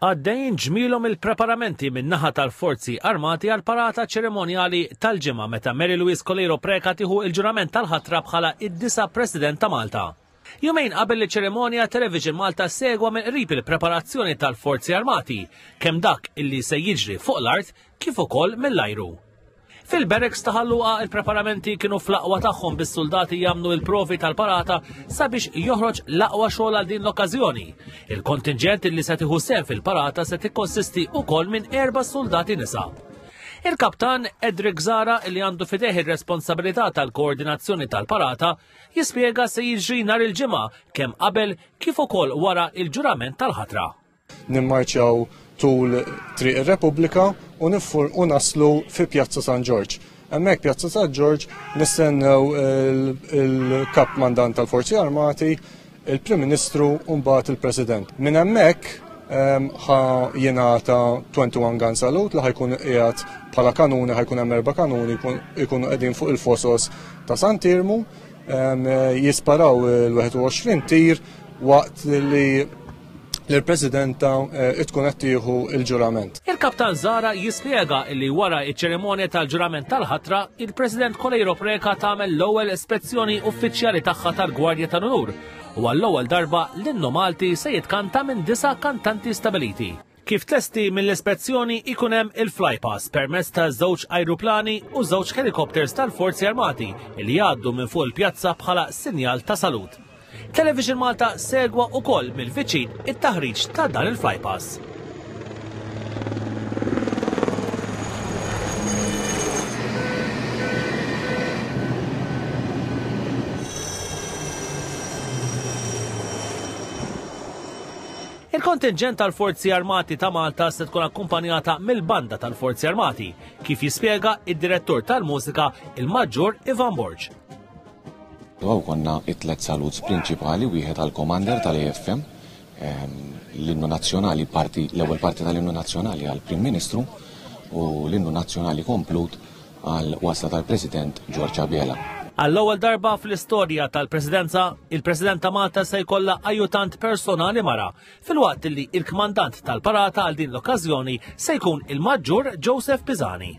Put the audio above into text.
Għaddejjin ġmielhom il-preparamenti min-naħa tal-Forzi Armati għall-parata ċerimonjali tal-Ġimgħa meta Mary Louise Coleiro Preca tieħu l-ġurament tal-ħatra bħala d-disa' President ta' Malta. Jumejn qabel iċ-ċerimonja, Television Malta segwa mill-qrib il-preparazzjoni tal-Forzi Armati, kemm dak illi se jiġri fuq l-art kif ukoll mill-ajru. Fil-barracks ta' Ħalluqa il-preparamenti kienu fl-aqwa tagħhom bis-suldati jagħmlu l-provi tal-parata sabiex joħroġ l-aqwa xogħol għal din l-okkażjoni. Il-kontingent li se tieħu sehem fil-parata se tikkonsisti wkoll minn erba' suldati nisa. Il-kaptan Edric Zara li għandu fideh ir-responsabilità tal-koordinazzjoni tal-parata jispjega se jiġri nhar il-ġimgħa kemm qabel kif ukoll wara il-ġurament tal-ħatra. nimmarċjaw tul Triq ir-Repubblika u niffur u naslu fi Pjazza San Ġorġ. Hemmhekk Pjazza San Ġorġ nistennew il-Kap Mandant tal-Forzi Armati, il-Prim Ministru u mbagħad il-President. Minn hemmhekk ehm, ħa jingħata 21 gun salut li ħajkun qiegħed bħala kanuni ħajkun hemm erba' kanuni jkunu qegħdin fuq il-fosos ta' San Tirmu ehm, jisparaw il-21 tir waqt li li l-Presidenta eh, tkun qed tieħu l-ġurament. Il-kap tal-żara jispjega li wara iċ-ċerimonja tal-ġurament tal-ħatra, il-President Kolejro Preka tagħmel l-ewwel ispezzjoni uffiċjali tagħha tal-Gwardja tal-Unur u għall-ewwel darba l-innu Malti se jitkanta minn disa' kantanti stabiliti. Kif testi mill-ispezzjoni ikun hemm il-flypass permezz ta' żewġ ajruplani u żewġ helikopters tal-Forzi Armati li jgħaddu minn fuq il-pjazza bħala sinjal ta' salut. Television Malta segwa ukoll mill-viċin it-taħriġ ta' dan il-flypass. Il-kontinġent tal-Forzi Armati ta' Malta se tkun akkumpanjata mill-Banda tal-Forzi Armati, kif jispjega id-Direttur tal-Mużika, il-Maġġur Ivan Borg. Għaw konna it-tlet saluts prinċipali, wieħed għal Commander tal-AFM, ehm, l-innu nazzjonali parti, l-ewwel parti tal-innu nazzjonali għal Prim Ministru u l-innu nazzjonali komplut għal wasla tal-President George Abela. Għall-ewwel darba fl-istorja tal-Presidenza, il-President ta' Malta se jkollha ajutant personali mara, filwaqt li il-kmandant tal-parata għal din l-okkażjoni se jkun il-Maġġur Joseph Pisani.